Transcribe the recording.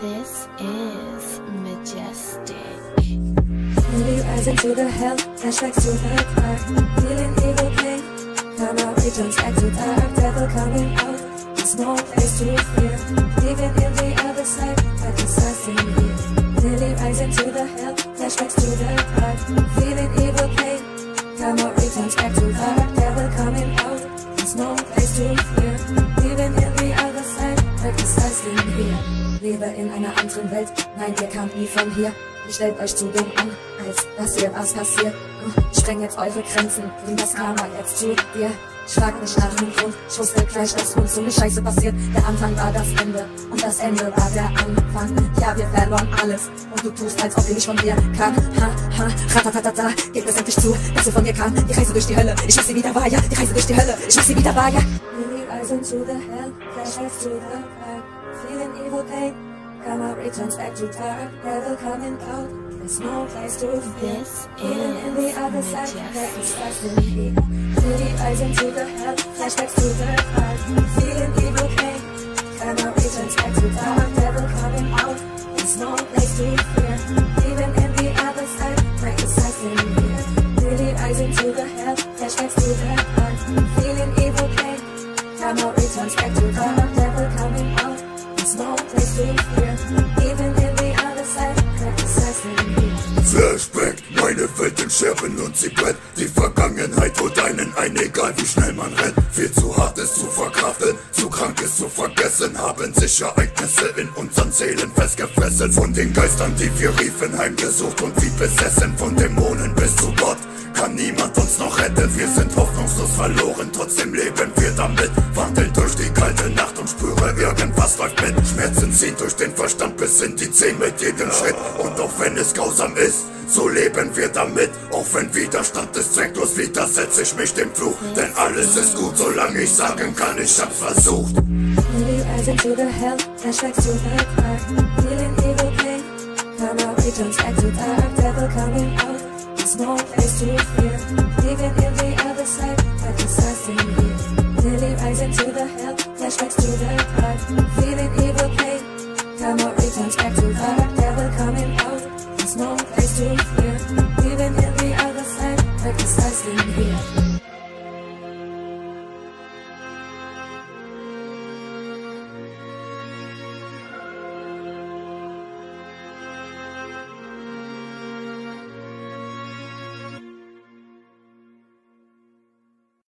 This is majestic. Maybe rising to the hell, flashbacks to the dark. Feeling evil pain. Karma returns back to dark. Devil coming out. There's no place to fear. Living in the other side, like assassin here. Nearly rising to the hell, flashbacks to the dark. No place to fear. Living in the other side, like assassin here. Lebe in einer anderen Welt. Nein, ihr kamt nie von hier. Ihr stellt euch zu dumm an, als dass hier was passiert. Sprengt eure Grenzen, bringt das Karma jetzt zu dir. Schlag nicht nach dem Grund, ich wusste gleich, dass uns so eine Scheiße passiert. Der Anfang war das Ende und das Ende war der Anfang. Ja, wir verloren alles und du tust, als ob wir nicht von dir kam. Ha, ha, ratatatata, gib es endlich zu, dass du von mir kam. Die Reise durch die Hölle, ich mach sie wieder wahr, ja. Die Reise durch die Hölle, ich mach sie wieder wahr, ja. Really rising to the hell, flashbacks to the dark. Feeling evil pain, returns back to dark. Devil coming out, there's no place to fear. Even in the other side, there is majestic. nothing here. Really rising to the hell, flashbacks to the dark. Feeling evil pain, karma returns back to dark. Devil coming out, there's no place to fear. Even in the other side, there is nothing here. Really rising to the hell, flashbacks to the dark. Feeling evil pain, karma returns back to dark. Flashback, meine Welt in Scherben und sie brennt. Die Vergangenheit holt einen ein, egal wie schnell man rennt. Viel zu hart ist zu verkraften, zu krank ist zu vergessen. Haben sich Ereignisse in unseren Seelen festgefesselt. Von den Geistern, die wir riefen, heimgesucht und wie besessen. Von Dämonen bis zu Gott. Kann niemand uns noch retten, wir sind hoffnungslos verloren, trotzdem leben wir damit. Wandeln durch die kalte Nacht und spüre, irgendwas läuft mit. Schmerzen ziehen durch den Verstand bis in die Zehen mit jedem Schritt. Und auch wenn es grausam ist, so leben wir damit. Auch wenn Widerstand ist zwecklos, widersetze ich mich dem Fluch. Denn alles ist gut, solange ich sagen kann, ich hab's versucht. Living in the other side, like assassin here. Nearly rising to the hell, flashbacks to the dark. Feeling